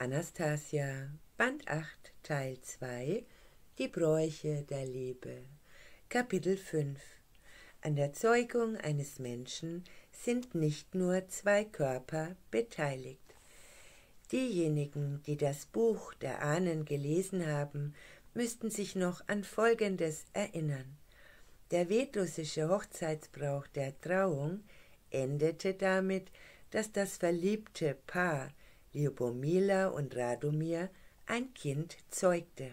Anastasia, Band 8, Teil 2 Die Bräuche der Liebe Kapitel 5 An der Zeugung eines Menschen sind nicht nur zwei Körper beteiligt. Diejenigen, die das Buch der Ahnen gelesen haben, müssten sich noch an Folgendes erinnern. Der vedrussische Hochzeitsbrauch der Trauung endete damit, dass das verliebte Paar Liubomila und Radomir ein Kind zeugte.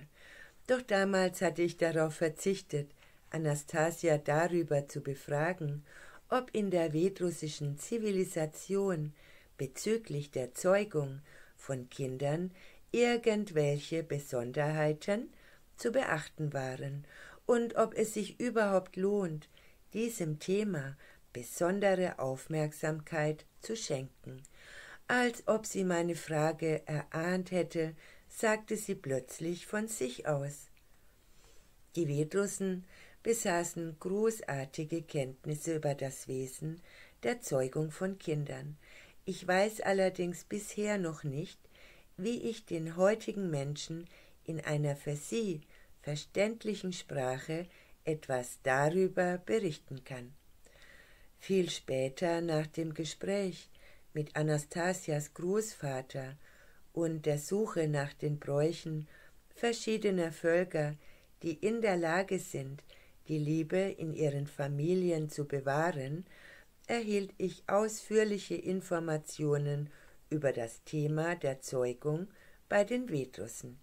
Doch damals hatte ich darauf verzichtet, Anastasia darüber zu befragen, ob in der vedrussischen Zivilisation bezüglich der Zeugung von Kindern irgendwelche Besonderheiten zu beachten waren und ob es sich überhaupt lohnt, diesem Thema besondere Aufmerksamkeit zu schenken. Als ob sie meine Frage erahnt hätte, sagte sie plötzlich von sich aus. Die Vedrussen besaßen großartige Kenntnisse über das Wesen der Zeugung von Kindern. Ich weiß allerdings bisher noch nicht, wie ich den heutigen Menschen in einer für sie verständlichen Sprache etwas darüber berichten kann. Viel später nach dem Gespräch mit Anastasias Großvater und der Suche nach den Bräuchen verschiedener Völker, die in der Lage sind, die Liebe in ihren Familien zu bewahren, erhielt ich ausführliche Informationen über das Thema der Zeugung bei den Vetrussen.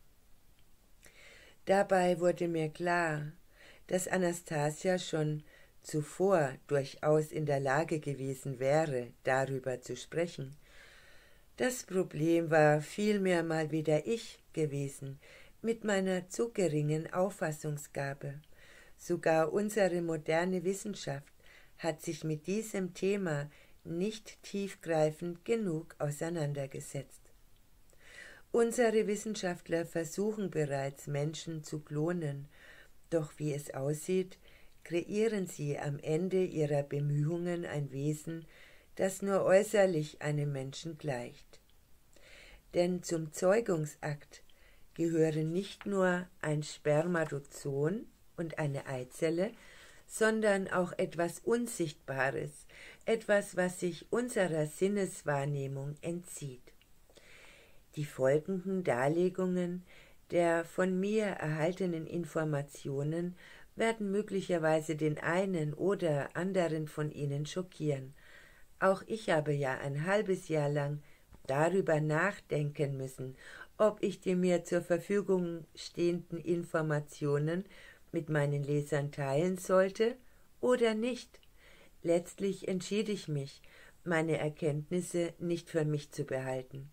Dabei wurde mir klar, dass Anastasia schon zuvor durchaus in der Lage gewesen wäre, darüber zu sprechen. Das Problem war vielmehr mal wieder ich gewesen, mit meiner zu geringen Auffassungsgabe. Sogar unsere moderne Wissenschaft hat sich mit diesem Thema nicht tiefgreifend genug auseinandergesetzt. Unsere Wissenschaftler versuchen bereits Menschen zu klonen, doch wie es aussieht, kreieren sie am Ende ihrer Bemühungen ein Wesen, das nur äußerlich einem Menschen gleicht. Denn zum Zeugungsakt gehören nicht nur ein Spermatozon und eine Eizelle, sondern auch etwas Unsichtbares, etwas, was sich unserer Sinneswahrnehmung entzieht. Die folgenden Darlegungen der von mir erhaltenen Informationen werden möglicherweise den einen oder anderen von Ihnen schockieren. Auch ich habe ja ein halbes Jahr lang darüber nachdenken müssen, ob ich die mir zur Verfügung stehenden Informationen mit meinen Lesern teilen sollte oder nicht. Letztlich entschied ich mich, meine Erkenntnisse nicht für mich zu behalten.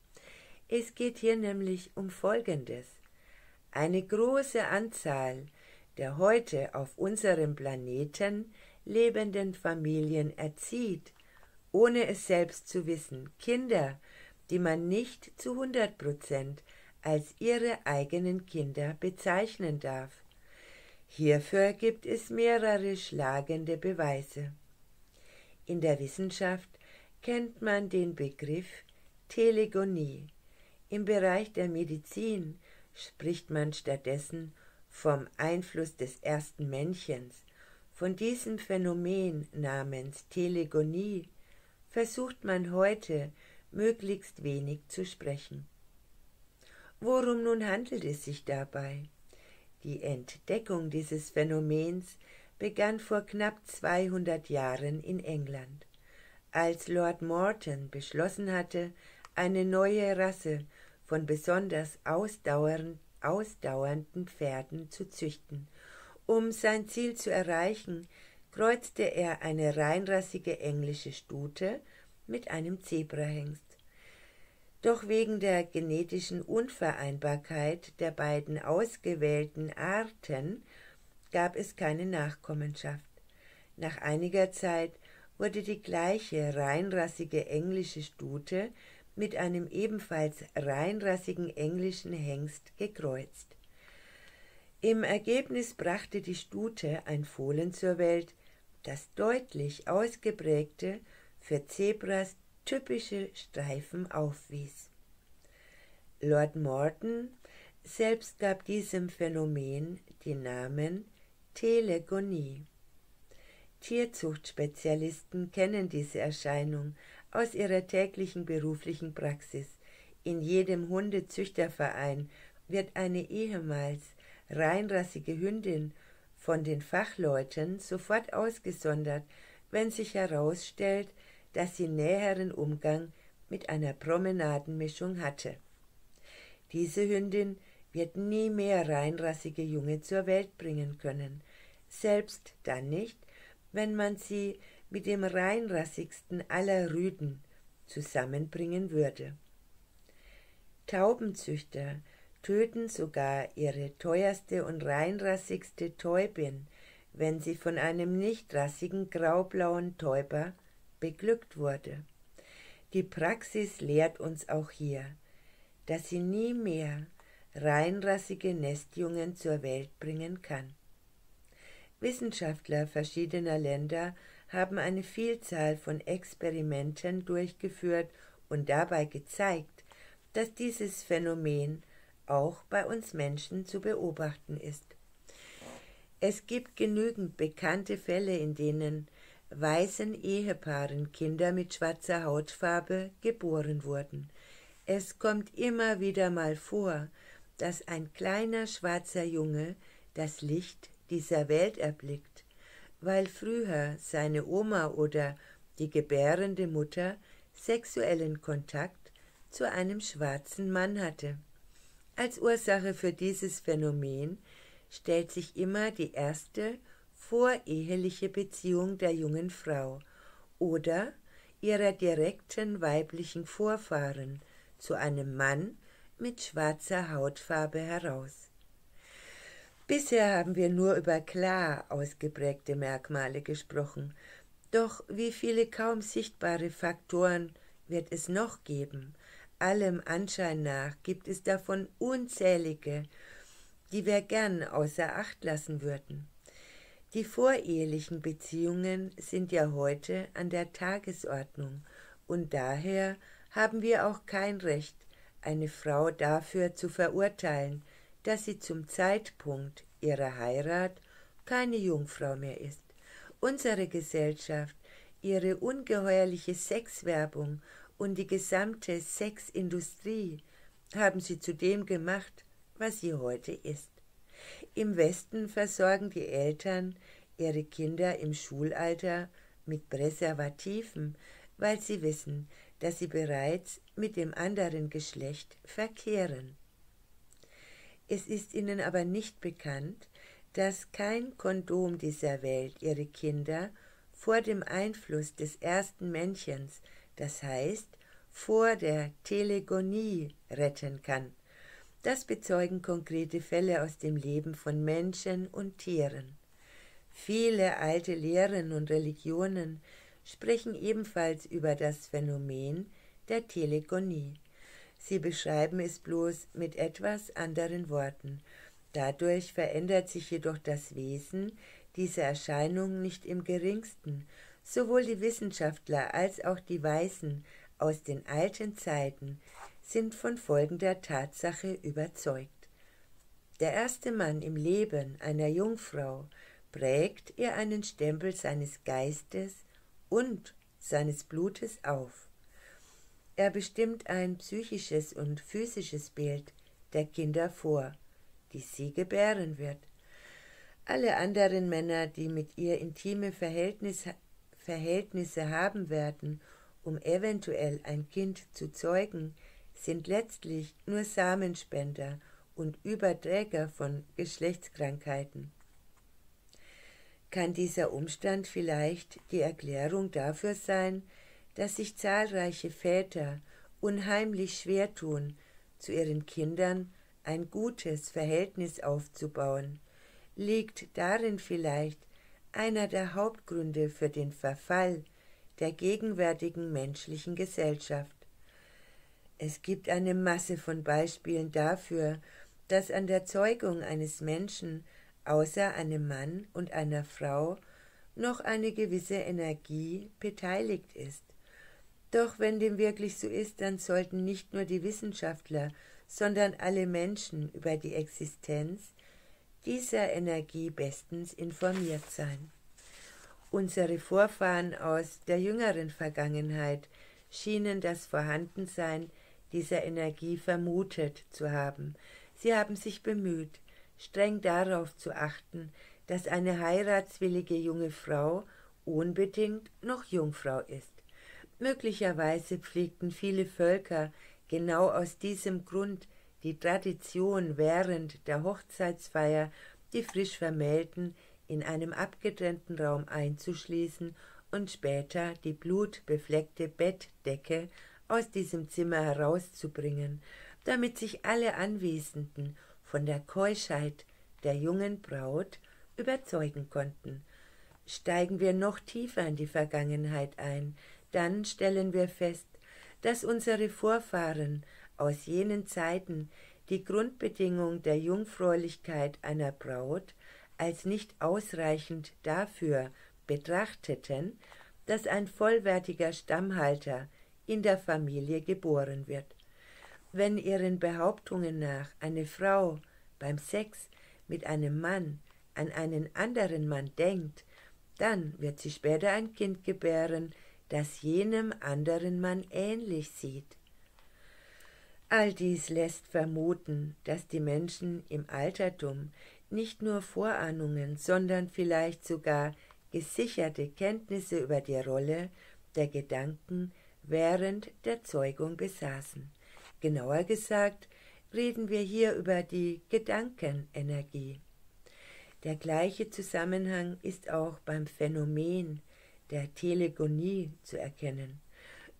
Es geht hier nämlich um Folgendes. Eine große Anzahl der heute auf unserem Planeten lebenden Familien erzieht, ohne es selbst zu wissen, Kinder, die man nicht zu hundert Prozent als ihre eigenen Kinder bezeichnen darf. Hierfür gibt es mehrere schlagende Beweise. In der Wissenschaft kennt man den Begriff Telegonie. Im Bereich der Medizin spricht man stattdessen vom Einfluss des ersten Männchens, von diesem Phänomen namens Telegonie, versucht man heute möglichst wenig zu sprechen. Worum nun handelt es sich dabei? Die Entdeckung dieses Phänomens begann vor knapp 200 Jahren in England, als Lord Morton beschlossen hatte, eine neue Rasse von besonders ausdauernd ausdauernden Pferden zu züchten. Um sein Ziel zu erreichen, kreuzte er eine reinrassige englische Stute mit einem Zebrahengst. Doch wegen der genetischen Unvereinbarkeit der beiden ausgewählten Arten gab es keine Nachkommenschaft. Nach einiger Zeit wurde die gleiche reinrassige englische Stute mit einem ebenfalls reinrassigen englischen Hengst gekreuzt. Im Ergebnis brachte die Stute ein Fohlen zur Welt, das deutlich ausgeprägte, für Zebras typische Streifen aufwies. Lord Morton selbst gab diesem Phänomen den Namen Telegonie. Tierzuchtspezialisten kennen diese Erscheinung aus ihrer täglichen beruflichen Praxis. In jedem Hundezüchterverein wird eine ehemals reinrassige Hündin von den Fachleuten sofort ausgesondert, wenn sich herausstellt, dass sie näheren Umgang mit einer Promenadenmischung hatte. Diese Hündin wird nie mehr reinrassige Junge zur Welt bringen können, selbst dann nicht, wenn man sie mit dem reinrassigsten aller Rüden zusammenbringen würde. Taubenzüchter töten sogar ihre teuerste und reinrassigste Täubin, wenn sie von einem nicht rassigen graublauen Täuber beglückt wurde. Die Praxis lehrt uns auch hier, dass sie nie mehr reinrassige Nestjungen zur Welt bringen kann. Wissenschaftler verschiedener Länder haben eine Vielzahl von Experimenten durchgeführt und dabei gezeigt, dass dieses Phänomen auch bei uns Menschen zu beobachten ist. Es gibt genügend bekannte Fälle, in denen weißen Ehepaaren Kinder mit schwarzer Hautfarbe geboren wurden. Es kommt immer wieder mal vor, dass ein kleiner schwarzer Junge das Licht dieser Welt erblickt, weil früher seine Oma oder die gebärende Mutter sexuellen Kontakt zu einem schwarzen Mann hatte. Als Ursache für dieses Phänomen stellt sich immer die erste voreheliche Beziehung der jungen Frau oder ihrer direkten weiblichen Vorfahren zu einem Mann mit schwarzer Hautfarbe heraus. Bisher haben wir nur über klar ausgeprägte Merkmale gesprochen, doch wie viele kaum sichtbare Faktoren wird es noch geben? Allem Anschein nach gibt es davon unzählige, die wir gern außer Acht lassen würden. Die vorehelichen Beziehungen sind ja heute an der Tagesordnung und daher haben wir auch kein Recht, eine Frau dafür zu verurteilen, dass sie zum Zeitpunkt ihrer Heirat keine Jungfrau mehr ist. Unsere Gesellschaft, ihre ungeheuerliche Sexwerbung und die gesamte Sexindustrie haben sie zu dem gemacht, was sie heute ist. Im Westen versorgen die Eltern ihre Kinder im Schulalter mit Präservativen, weil sie wissen, dass sie bereits mit dem anderen Geschlecht verkehren. Es ist ihnen aber nicht bekannt, dass kein Kondom dieser Welt ihre Kinder vor dem Einfluss des ersten Männchens, das heißt vor der Telegonie, retten kann. Das bezeugen konkrete Fälle aus dem Leben von Menschen und Tieren. Viele alte Lehren und Religionen sprechen ebenfalls über das Phänomen der Telegonie. Sie beschreiben es bloß mit etwas anderen Worten. Dadurch verändert sich jedoch das Wesen dieser Erscheinung nicht im geringsten. Sowohl die Wissenschaftler als auch die Weisen aus den alten Zeiten sind von folgender Tatsache überzeugt. Der erste Mann im Leben einer Jungfrau prägt ihr einen Stempel seines Geistes und seines Blutes auf. Er bestimmt ein psychisches und physisches Bild der Kinder vor, die sie gebären wird. Alle anderen Männer, die mit ihr intime Verhältnisse, Verhältnisse haben werden, um eventuell ein Kind zu zeugen, sind letztlich nur Samenspender und Überträger von Geschlechtskrankheiten. Kann dieser Umstand vielleicht die Erklärung dafür sein, dass sich zahlreiche Väter unheimlich schwer tun, zu ihren Kindern ein gutes Verhältnis aufzubauen, liegt darin vielleicht einer der Hauptgründe für den Verfall der gegenwärtigen menschlichen Gesellschaft. Es gibt eine Masse von Beispielen dafür, dass an der Zeugung eines Menschen außer einem Mann und einer Frau noch eine gewisse Energie beteiligt ist. Doch wenn dem wirklich so ist, dann sollten nicht nur die Wissenschaftler, sondern alle Menschen über die Existenz dieser Energie bestens informiert sein. Unsere Vorfahren aus der jüngeren Vergangenheit schienen das Vorhandensein dieser Energie vermutet zu haben. Sie haben sich bemüht, streng darauf zu achten, dass eine heiratswillige junge Frau unbedingt noch Jungfrau ist. Möglicherweise pflegten viele Völker genau aus diesem Grund die Tradition während der Hochzeitsfeier die frisch Vermählten in einem abgetrennten Raum einzuschließen und später die blutbefleckte Bettdecke aus diesem Zimmer herauszubringen, damit sich alle Anwesenden von der Keuschheit der jungen Braut überzeugen konnten. Steigen wir noch tiefer in die Vergangenheit ein, dann stellen wir fest, dass unsere Vorfahren aus jenen Zeiten die Grundbedingung der Jungfräulichkeit einer Braut als nicht ausreichend dafür betrachteten, dass ein vollwertiger Stammhalter in der Familie geboren wird. Wenn ihren Behauptungen nach eine Frau beim Sex mit einem Mann an einen anderen Mann denkt, dann wird sie später ein Kind gebären, das jenem anderen Mann ähnlich sieht. All dies lässt vermuten, dass die Menschen im Altertum nicht nur Vorahnungen, sondern vielleicht sogar gesicherte Kenntnisse über die Rolle der Gedanken während der Zeugung besaßen. Genauer gesagt reden wir hier über die Gedankenenergie. Der gleiche Zusammenhang ist auch beim Phänomen der Telegonie zu erkennen.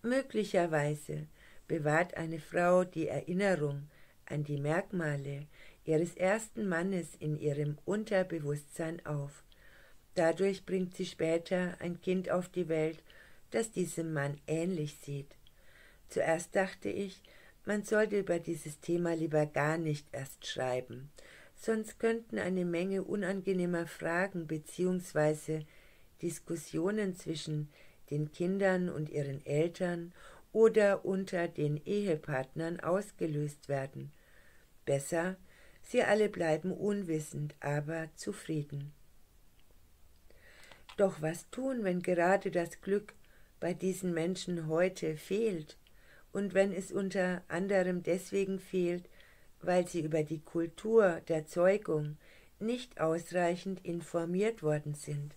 Möglicherweise bewahrt eine Frau die Erinnerung an die Merkmale ihres ersten Mannes in ihrem Unterbewusstsein auf. Dadurch bringt sie später ein Kind auf die Welt, das diesem Mann ähnlich sieht. Zuerst dachte ich, man sollte über dieses Thema lieber gar nicht erst schreiben, sonst könnten eine Menge unangenehmer Fragen bzw. Diskussionen zwischen den Kindern und ihren Eltern oder unter den Ehepartnern ausgelöst werden. Besser, sie alle bleiben unwissend, aber zufrieden. Doch was tun, wenn gerade das Glück bei diesen Menschen heute fehlt und wenn es unter anderem deswegen fehlt, weil sie über die Kultur der Zeugung nicht ausreichend informiert worden sind.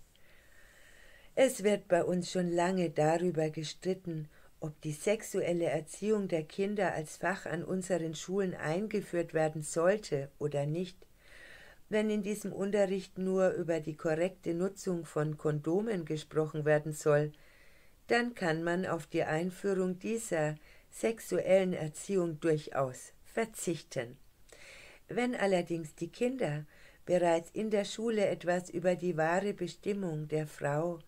Es wird bei uns schon lange darüber gestritten, ob die sexuelle Erziehung der Kinder als Fach an unseren Schulen eingeführt werden sollte oder nicht. Wenn in diesem Unterricht nur über die korrekte Nutzung von Kondomen gesprochen werden soll, dann kann man auf die Einführung dieser sexuellen Erziehung durchaus verzichten. Wenn allerdings die Kinder bereits in der Schule etwas über die wahre Bestimmung der Frau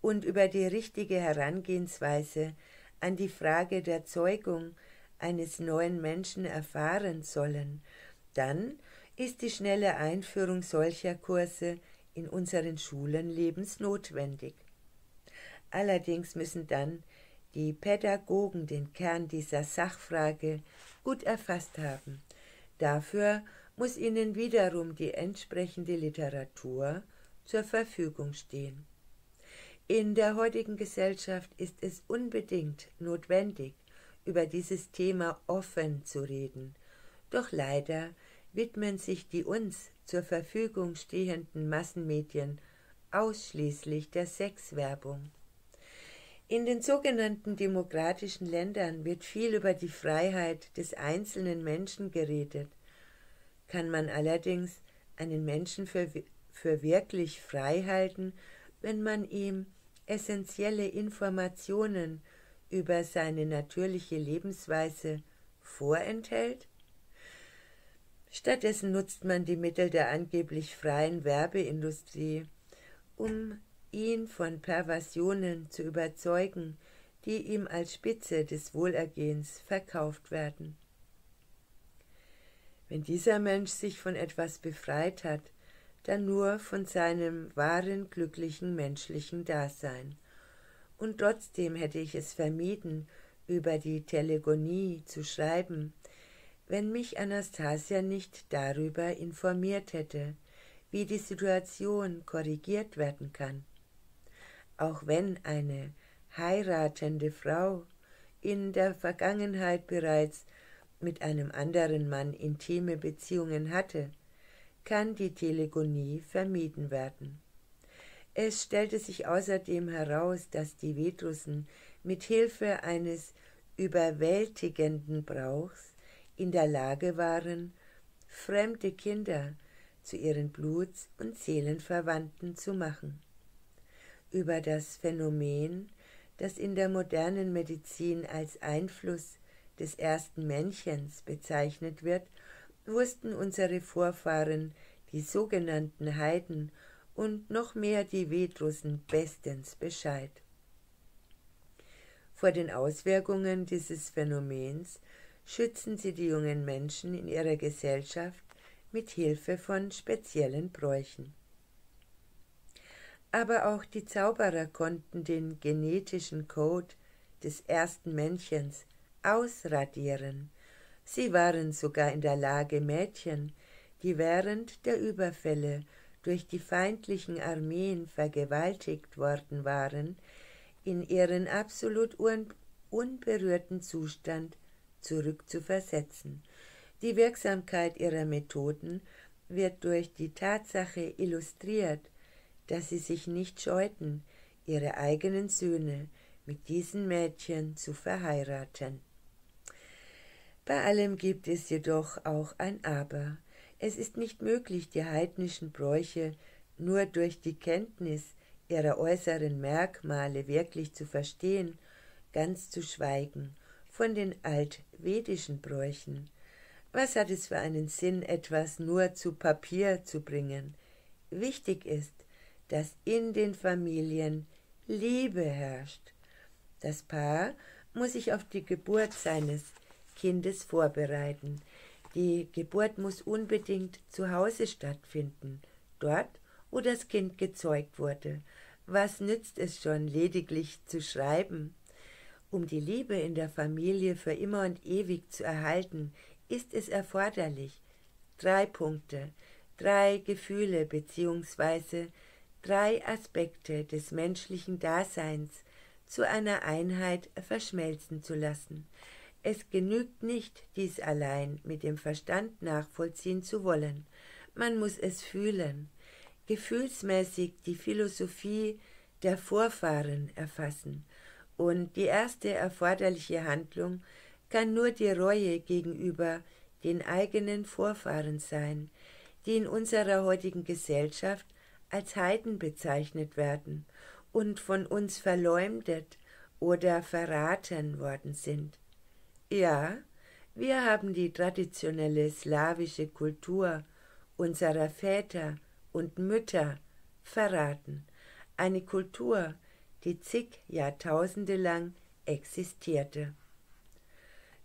und über die richtige Herangehensweise an die Frage der Zeugung eines neuen Menschen erfahren sollen, dann ist die schnelle Einführung solcher Kurse in unseren Schulen lebensnotwendig. Allerdings müssen dann die Pädagogen den Kern dieser Sachfrage gut erfasst haben. Dafür muss ihnen wiederum die entsprechende Literatur zur Verfügung stehen. In der heutigen Gesellschaft ist es unbedingt notwendig, über dieses Thema offen zu reden. Doch leider widmen sich die uns zur Verfügung stehenden Massenmedien ausschließlich der Sexwerbung. In den sogenannten demokratischen Ländern wird viel über die Freiheit des einzelnen Menschen geredet. Kann man allerdings einen Menschen für, für wirklich frei halten, wenn man ihm essentielle Informationen über seine natürliche Lebensweise vorenthält? Stattdessen nutzt man die Mittel der angeblich freien Werbeindustrie, um ihn von Perversionen zu überzeugen, die ihm als Spitze des Wohlergehens verkauft werden. Wenn dieser Mensch sich von etwas befreit hat, dann nur von seinem wahren glücklichen menschlichen Dasein. und trotzdem hätte ich es vermieden, über die Telegonie zu schreiben, wenn mich Anastasia nicht darüber informiert hätte, wie die Situation korrigiert werden kann. Auch wenn eine heiratende Frau in der Vergangenheit bereits mit einem anderen Mann intime Beziehungen hatte, kann die Telegonie vermieden werden. Es stellte sich außerdem heraus, dass die Vetrussen mit Hilfe eines überwältigenden Brauchs in der Lage waren, fremde Kinder zu ihren Bluts- und Seelenverwandten zu machen. Über das Phänomen, das in der modernen Medizin als Einfluss des ersten Männchens bezeichnet wird, wussten unsere Vorfahren, die sogenannten Heiden und noch mehr die Vedrussen bestens Bescheid. Vor den Auswirkungen dieses Phänomens schützen sie die jungen Menschen in ihrer Gesellschaft mit Hilfe von speziellen Bräuchen. Aber auch die Zauberer konnten den genetischen Code des ersten Männchens ausradieren. Sie waren sogar in der Lage, Mädchen, die während der Überfälle durch die feindlichen Armeen vergewaltigt worden waren, in ihren absolut unberührten Zustand zurückzuversetzen. Die Wirksamkeit ihrer Methoden wird durch die Tatsache illustriert, dass sie sich nicht scheuten, ihre eigenen Söhne mit diesen Mädchen zu verheiraten. Bei allem gibt es jedoch auch ein Aber. Es ist nicht möglich, die heidnischen Bräuche nur durch die Kenntnis ihrer äußeren Merkmale wirklich zu verstehen, ganz zu schweigen von den altvedischen Bräuchen. Was hat es für einen Sinn, etwas nur zu Papier zu bringen? Wichtig ist, dass in den Familien Liebe herrscht. Das Paar muss sich auf die Geburt seines Kindes vorbereiten. Die Geburt muss unbedingt zu Hause stattfinden, dort, wo das Kind gezeugt wurde. Was nützt es schon, lediglich zu schreiben? Um die Liebe in der Familie für immer und ewig zu erhalten, ist es erforderlich, drei Punkte, drei Gefühle bzw. drei Aspekte des menschlichen Daseins zu einer Einheit verschmelzen zu lassen. Es genügt nicht, dies allein mit dem Verstand nachvollziehen zu wollen. Man muss es fühlen, gefühlsmäßig die Philosophie der Vorfahren erfassen. Und die erste erforderliche Handlung kann nur die Reue gegenüber den eigenen Vorfahren sein, die in unserer heutigen Gesellschaft als Heiden bezeichnet werden und von uns verleumdet oder verraten worden sind. Ja, wir haben die traditionelle slawische Kultur unserer Väter und Mütter verraten, eine Kultur, die zig Jahrtausende lang existierte.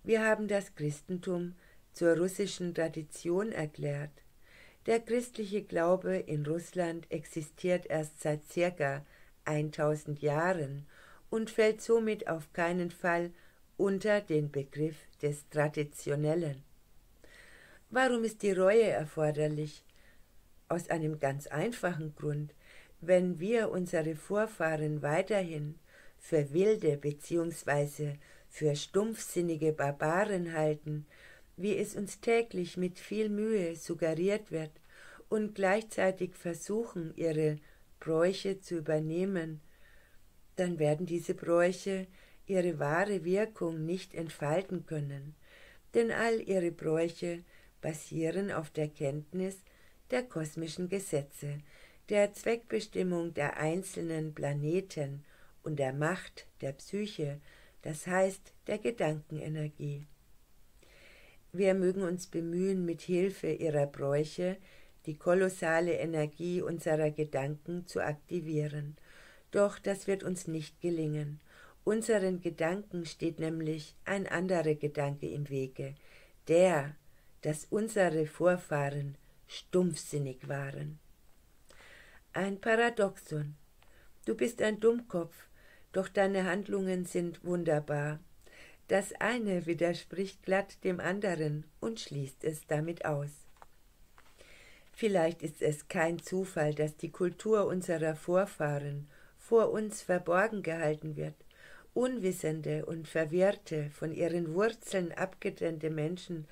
Wir haben das Christentum zur russischen Tradition erklärt. Der christliche Glaube in Russland existiert erst seit circa 1000 Jahren und fällt somit auf keinen Fall unter den Begriff des Traditionellen. Warum ist die Reue erforderlich? Aus einem ganz einfachen Grund. Wenn wir unsere Vorfahren weiterhin für wilde bzw. für stumpfsinnige Barbaren halten, wie es uns täglich mit viel Mühe suggeriert wird, und gleichzeitig versuchen, ihre Bräuche zu übernehmen, dann werden diese Bräuche ihre wahre Wirkung nicht entfalten können, denn all ihre Bräuche basieren auf der Kenntnis der kosmischen Gesetze, der Zweckbestimmung der einzelnen Planeten und der Macht der Psyche, das heißt der Gedankenenergie. Wir mögen uns bemühen, mit Hilfe ihrer Bräuche die kolossale Energie unserer Gedanken zu aktivieren, doch das wird uns nicht gelingen. Unseren Gedanken steht nämlich ein anderer Gedanke im Wege, der, dass unsere Vorfahren stumpfsinnig waren. Ein Paradoxon. Du bist ein Dummkopf, doch deine Handlungen sind wunderbar. Das eine widerspricht glatt dem anderen und schließt es damit aus. Vielleicht ist es kein Zufall, dass die Kultur unserer Vorfahren vor uns verborgen gehalten wird. Unwissende und verwirrte, von ihren Wurzeln abgetrennte Menschen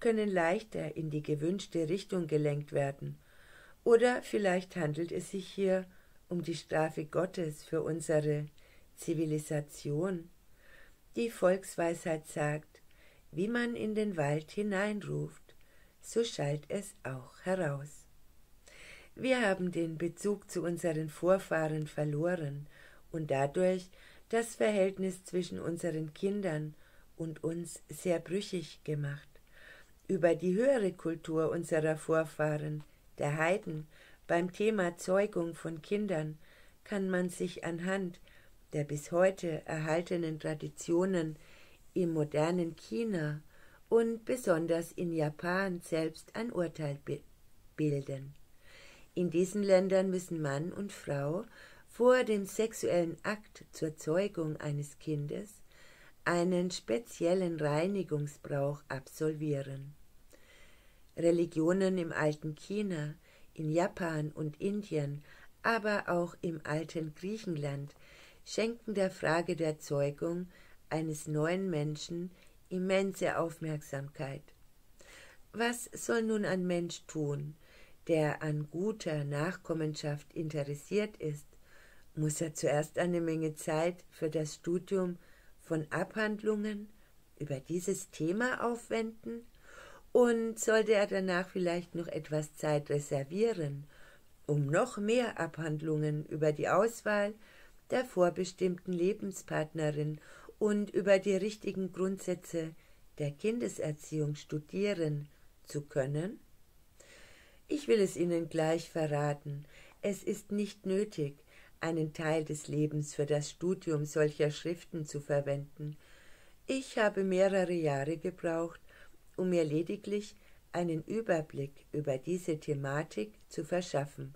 können leichter in die gewünschte Richtung gelenkt werden. Oder vielleicht handelt es sich hier um die Strafe Gottes für unsere Zivilisation. Die Volksweisheit sagt, wie man in den Wald hineinruft, so schallt es auch heraus. Wir haben den Bezug zu unseren Vorfahren verloren und dadurch das Verhältnis zwischen unseren Kindern und uns sehr brüchig gemacht. Über die höhere Kultur unserer Vorfahren, der Heiden, beim Thema Zeugung von Kindern kann man sich anhand der bis heute erhaltenen Traditionen im modernen China und besonders in Japan selbst ein Urteil bilden. In diesen Ländern müssen Mann und Frau vor dem sexuellen Akt zur Zeugung eines Kindes einen speziellen Reinigungsbrauch absolvieren. Religionen im alten China, in Japan und Indien, aber auch im alten Griechenland schenken der Frage der Zeugung eines neuen Menschen immense Aufmerksamkeit. Was soll nun ein Mensch tun, der an guter Nachkommenschaft interessiert ist? Muss er zuerst eine Menge Zeit für das Studium von Abhandlungen über dieses Thema aufwenden? Und sollte er danach vielleicht noch etwas Zeit reservieren, um noch mehr Abhandlungen über die Auswahl der vorbestimmten Lebenspartnerin und über die richtigen Grundsätze der Kindeserziehung studieren zu können? Ich will es Ihnen gleich verraten, es ist nicht nötig, einen Teil des Lebens für das Studium solcher Schriften zu verwenden. Ich habe mehrere Jahre gebraucht, um mir lediglich einen Überblick über diese Thematik zu verschaffen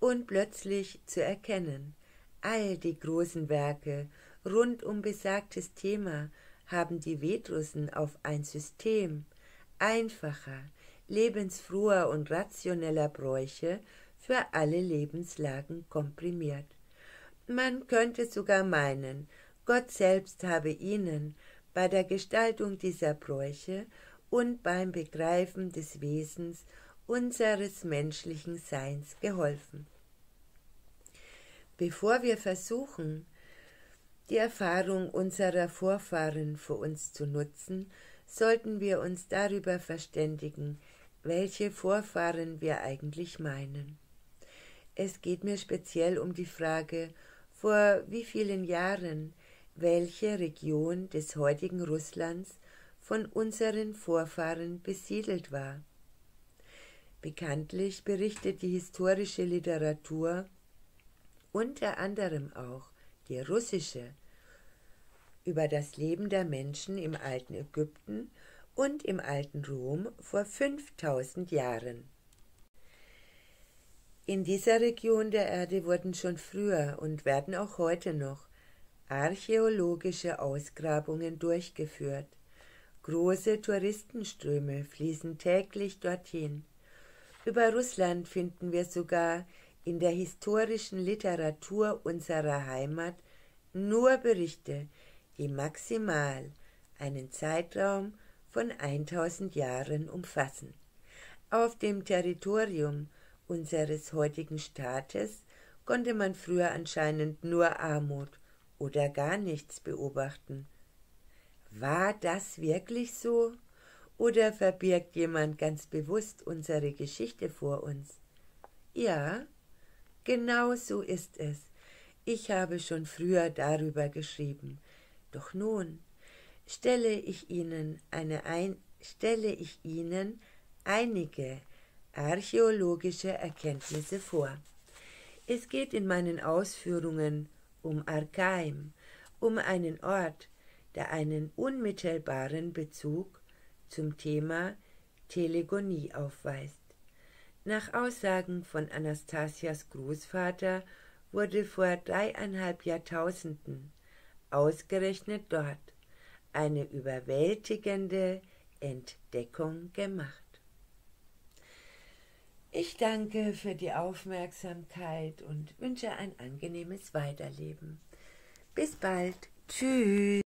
und plötzlich zu erkennen, all die großen Werke rund um besagtes Thema haben die Vedrussen auf ein System einfacher, lebensfroher und rationeller Bräuche für alle Lebenslagen komprimiert. Man könnte sogar meinen, Gott selbst habe ihnen bei der Gestaltung dieser Bräuche und beim Begreifen des Wesens unseres menschlichen Seins geholfen. Bevor wir versuchen, die Erfahrung unserer Vorfahren für uns zu nutzen, sollten wir uns darüber verständigen, welche Vorfahren wir eigentlich meinen. Es geht mir speziell um die Frage, vor wie vielen Jahren welche Region des heutigen Russlands von unseren Vorfahren besiedelt war. Bekanntlich berichtet die historische Literatur, unter anderem auch die russische, über das Leben der Menschen im alten Ägypten und im alten Rom vor 5000 Jahren. In dieser Region der Erde wurden schon früher und werden auch heute noch archäologische Ausgrabungen durchgeführt. Große Touristenströme fließen täglich dorthin. Über Russland finden wir sogar in der historischen Literatur unserer Heimat nur Berichte, die maximal einen Zeitraum von 1000 Jahren umfassen. Auf dem Territorium unseres heutigen Staates konnte man früher anscheinend nur Armut oder gar nichts beobachten. War das wirklich so? Oder verbirgt jemand ganz bewusst unsere Geschichte vor uns? Ja, genau so ist es. Ich habe schon früher darüber geschrieben. Doch nun stelle ich Ihnen eine ein, stelle ich Ihnen einige archäologische Erkenntnisse vor. Es geht in meinen Ausführungen um Archaim, um einen Ort, der einen unmittelbaren Bezug zum Thema Telegonie aufweist. Nach Aussagen von Anastasias Großvater wurde vor dreieinhalb Jahrtausenden ausgerechnet dort eine überwältigende Entdeckung gemacht. Ich danke für die Aufmerksamkeit und wünsche ein angenehmes Weiterleben. Bis bald. Tschüss.